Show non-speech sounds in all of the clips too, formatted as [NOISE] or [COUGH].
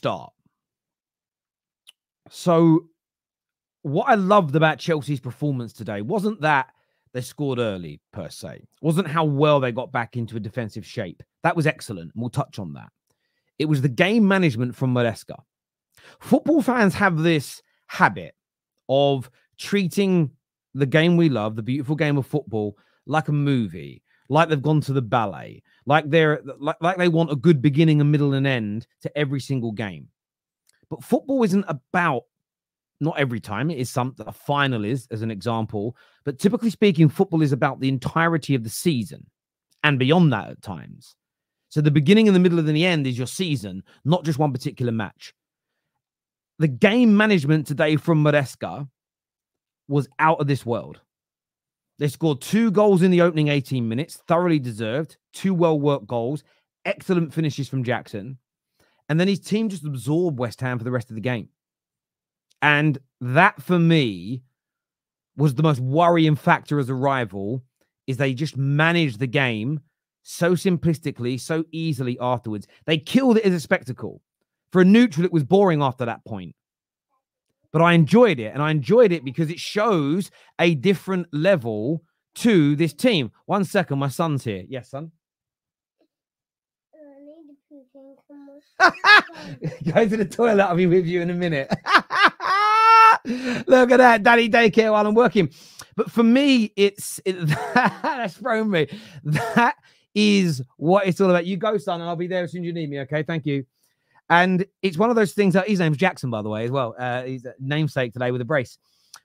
start. So, what I loved about Chelsea's performance today wasn't that they scored early per se, wasn't how well they got back into a defensive shape. That was excellent. And we'll touch on that. It was the game management from Maresca. Football fans have this habit of treating the game we love, the beautiful game of football, like a movie, like they've gone to the ballet, like they're like, like they want a good beginning, a middle, and end to every single game. But football isn't about not every time. It is something a final is, as an example. But typically speaking, football is about the entirety of the season and beyond that at times. So the beginning and the middle and the end is your season, not just one particular match. The game management today from Maresca was out of this world. They scored two goals in the opening 18 minutes, thoroughly deserved, two well worked goals, excellent finishes from Jackson. And then his team just absorbed West Ham for the rest of the game. And that for me was the most worrying factor as a rival is they just managed the game so simplistically, so easily afterwards. They killed it as a spectacle. For a neutral, it was boring after that point. But I enjoyed it. And I enjoyed it because it shows a different level to this team. One second, my son's here. Yes, son. [LAUGHS] Go to the toilet. I'll be with you in a minute. [LAUGHS] Look at that, daddy daycare while I'm working. But for me, it's it, [LAUGHS] that's thrown me. That is what it's all about. You go, son, and I'll be there as soon as you need me. Okay, thank you. And it's one of those things that his name's Jackson, by the way, as well. Uh, he's a namesake today with a brace.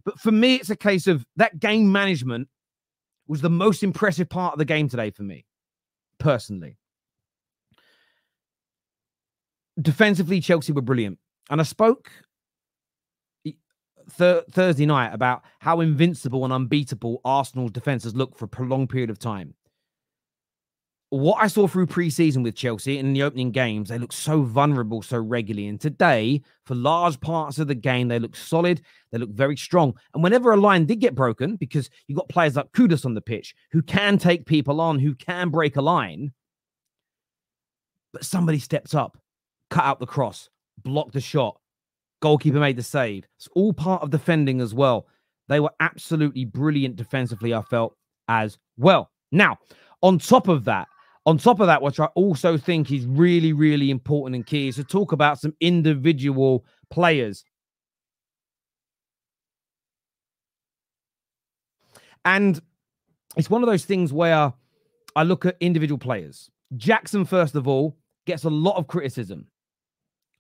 But for me, it's a case of that game management was the most impressive part of the game today for me, personally. Defensively, Chelsea were brilliant. And I spoke th- Thursday night about how invincible and unbeatable Arsenal's defenses look for a prolonged period of time. What I saw through preseason with Chelsea in the opening games, they look so vulnerable so regularly. And today, for large parts of the game, they look solid. They look very strong. And whenever a line did get broken, because you've got players like Kudus on the pitch who can take people on, who can break a line, but somebody stepped up, cut out the cross, blocked the shot, Goalkeeper made the save. It's all part of defending as well. They were absolutely brilliant defensively, I felt, as well. Now, on top of that, on top of that, which I also think is really, really important and key, is to talk about some individual players. And it's one of those things where I look at individual players. Jackson, first of all, gets a lot of criticism.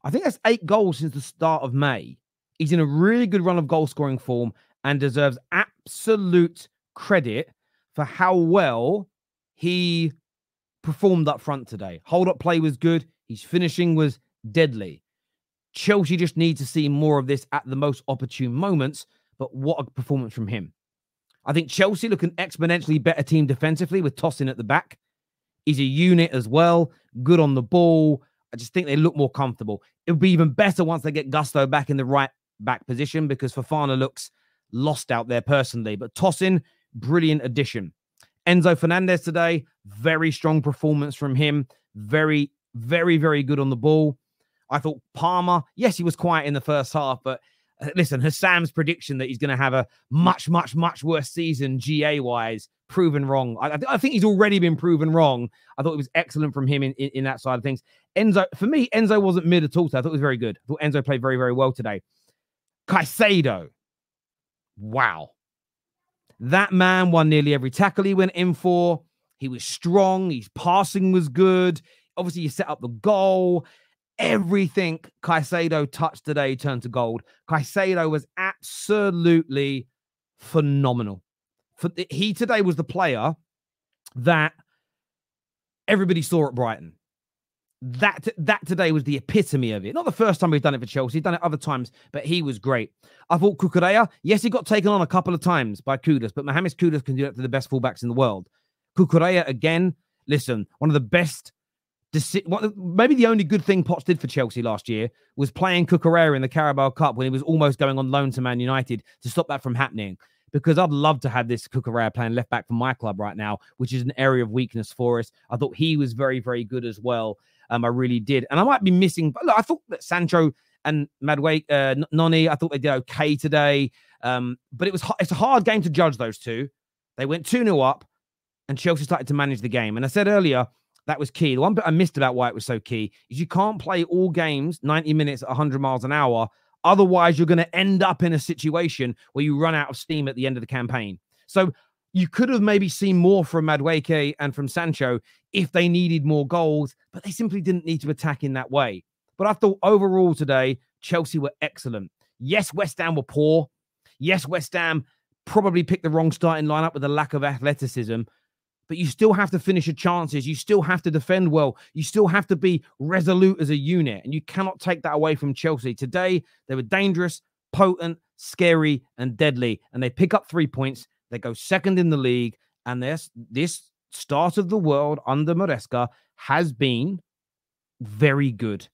I think that's eight goals since the start of May. He's in a really good run of goal scoring form and deserves absolute credit for how well he performed up front today. Hold up play was good. His finishing was deadly. Chelsea just need to see more of this at the most opportune moments. But what a performance from him. I think Chelsea look an exponentially better team defensively with Tosin at the back. He's a unit as well, good on the ball, I just think they look more comfortable. It would be even better once they get Gusto back in the right back position because Fofana looks lost out there personally. But Tosin, brilliant addition. Enzo Fernandez today, very strong performance from him. Very, very, very good on the ball. I thought Palmer, yes, he was quiet in the first half, but uh, listen, Hassam's prediction that he's going to have a much, much, much worse season GA wise proven wrong. I, I, think he's already been proven wrong. I thought it was excellent from him in, in, in, that side of things. Enzo, for me, Enzo wasn't mid at all. So I thought it was very good. I thought Enzo played very, very well today. Caicedo, wow. That man won nearly every tackle he went in for. He was strong. His passing was good. Obviously, he set up the goal. Everything Caicedo touched today turned to gold. Caicedo was absolutely phenomenal for he today was the player that everybody saw at Brighton. That that today was the epitome of it. Not the first time he's done it for Chelsea, he's done it other times, but he was great. I thought Cucurella, yes, he got taken on a couple of times by Kudus, but Mohamed Kudus can do that to the best fullbacks in the world. Cucurella again, listen, one of the best maybe the only good thing Potts did for Chelsea last year was playing Cucurella in the Carabao Cup when he was almost going on loan to Man United to stop that from happening because I'd love to have this Cucurella playing left back for my club right now, which is an area of weakness for us. I thought he was very, very good as well. Um, I really did. And I might be missing, but look, I thought that Sancho and Madueke, uh, Noni, I thought they did okay today. Um, but it was it's a hard game to judge those two. They went 2 0 up, and Chelsea started to manage the game. And I said earlier, that was key. The one bit I missed about why it was so key is you can't play all games 90 minutes at 100 miles an hour. Otherwise, you're going to end up in a situation where you run out of steam at the end of the campaign. So you could have maybe seen more from Madueke and from Sancho if they needed more goals, but they simply didn't need to attack in that way. But I thought overall today, Chelsea were excellent. Yes, West Ham were poor. Yes, West Ham probably picked the wrong starting lineup with a lack of athleticism, but you still have to finish your chances. You still have to defend well. You still have to be resolute as a unit, and you cannot take that away from Chelsea. Today, they were dangerous, potent, scary, and deadly, and they pick up three points. They go second in the league, and this this start of the world under Maresca has been very good.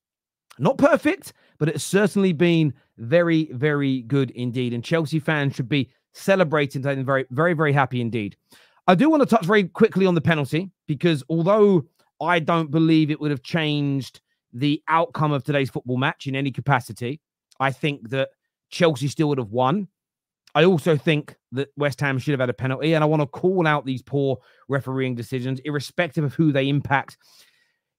Not perfect, but it's certainly been very, very good indeed. And Chelsea fans should be celebrating and very, very, very happy indeed. I do want to touch very quickly on the penalty because although I don't believe it would have changed the outcome of today's football match in any capacity, I think that Chelsea still would have won. I also think that West Ham should have had a penalty, and I want to call out these poor refereeing decisions, irrespective of who they impact.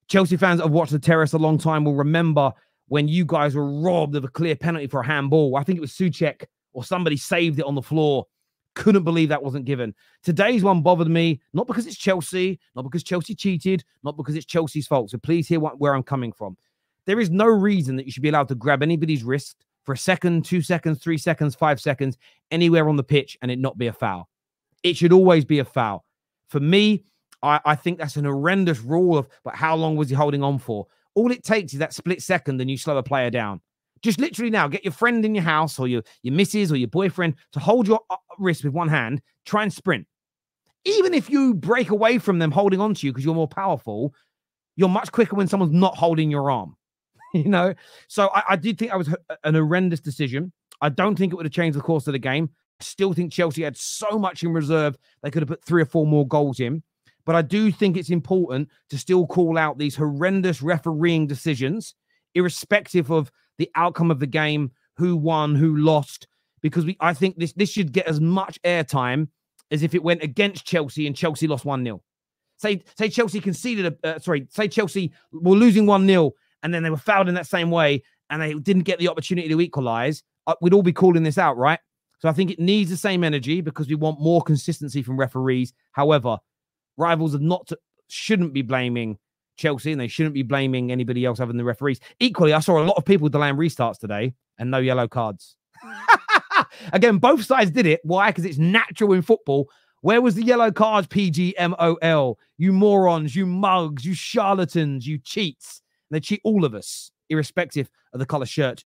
Chelsea fans that have watched the terrace a long time will remember when you guys were robbed of a clear penalty for a handball. I think it was Soucek or somebody saved it on the floor. Couldn't believe that wasn't given. Today's one bothered me, not because it's Chelsea, not because Chelsea cheated, not because it's Chelsea's fault. So please hear what, where I'm coming from. There is no reason that you should be allowed to grab anybody's wrist for a second, two seconds, three seconds, five seconds, anywhere on the pitch and it not be a foul. It should always be a foul. For me, I, I think that's an horrendous rule of, but how long was he holding on for? All it takes is that split second and you slow a player down. Just literally now, get your friend in your house or your, your missus or your boyfriend to hold your uh, wrist with one hand, try and sprint. Even if you break away from them holding on to you because you're more powerful, you're much quicker when someone's not holding your arm. [LAUGHS] you know, so I, I did think that was an horrendous decision. I don't think it would have changed the course of the game. I still think Chelsea had so much in reserve, they could have put three or four more goals in. But I do think it's important to still call out these horrendous refereeing decisions, irrespective of the outcome of the game, who won, who lost, because we I think this this should get as much airtime as if it went against Chelsea and Chelsea lost 1-0. Say say Chelsea conceded a uh, sorry, say Chelsea were losing 1-0 and then they were fouled in that same way and they didn't get the opportunity to equalize. Uh, we'd all be calling this out, right? So I think it needs the same energy because we want more consistency from referees. However, rivals are not to, shouldn't be blaming Chelsea and they shouldn't be blaming anybody else other than the referees. Equally, I saw a lot of people delaying restarts today and no yellow cards. [LAUGHS] Again, both sides did it. Why? Because it's natural in football. Where was the yellow cards, PGMOL? You morons, you mugs, you charlatans, you cheats. They cheat all of us, irrespective of the color shirt